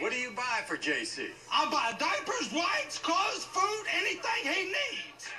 What do you buy for JC? I buy diapers, whites, clothes, food, anything he needs.